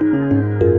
Música